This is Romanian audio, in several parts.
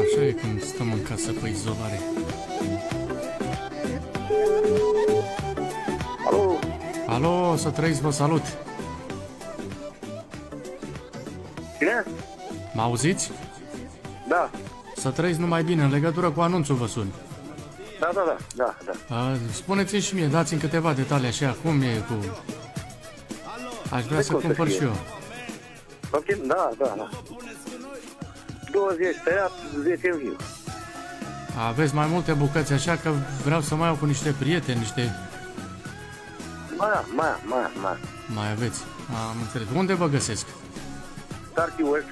Așa e când stăm în casă pe izolare. Alo, Alo, să trăiți, vă salut! cine? Mă auziți? Da, Să trăiți numai bine, în legătură cu anunțul vă sun. da, da, da, da, da. A, Spuneți-mi și mie, dați-mi câteva detalii așa, cum e cu... Aș vrea De să cum să cumpăr fie? și eu. Ok, da, da, da. 20 tăiat, 10 în viu. Aveți mai multe bucăți așa că vreau să mai iau cu niște prieteni, niște... Mai, am, mai, am, mai, am, mai. am. Mai aveți. Am înțeles. Unde vă găsesc? Darky West,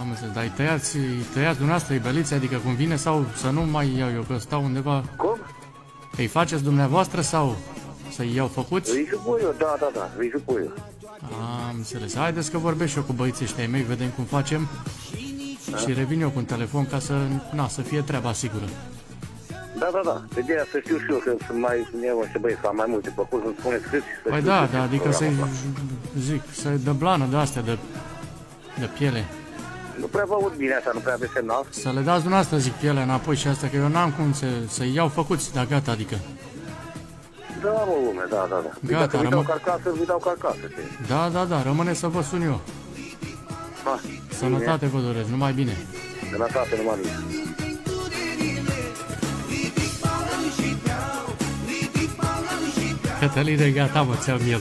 Am înțeles. Dar îi tăiați, îi tăiați dumneavoastră ibelițe, adică cum vine sau să nu mai iau eu, că stau undeva... cum? Îi faceți dumneavoastră sau să-i iau făcuți? Îi supui eu, da, da, da, îi supui eu. Am înțeles. Haideți că vorbesc și eu cu băieții ăștia ai mei, vedem cum facem. Și revin eu cu un telefon ca să, na, să fie treaba sigură. Da, da, da. Ideea să știu și eu că sunt mai eu și băieți, am mai multe pe acolo, să-mi spuneți câți. să Păi știu da, ce da, adică să program zic, să de blană de astea, de, de piele. am. Nu prea vă aud bine așa, nu prea aveți semnal. Să le dați dumneavoastră, zic, piele înapoi și asta, că eu n-am cum să, să iau făcuți, da, gata, adică. Da, mă, lume, da, da, da. Gata, Dacă vi dau rămân- carcasă, vi dau carcasă. știi? Da, da, da, rămâne să vă sun eu. Ha, Sănătate vă doresc, numai bine. bine. Sănătate, numai bine. Cătăline, gata, mă, ți-am el.